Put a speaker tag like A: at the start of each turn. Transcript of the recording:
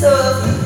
A: serve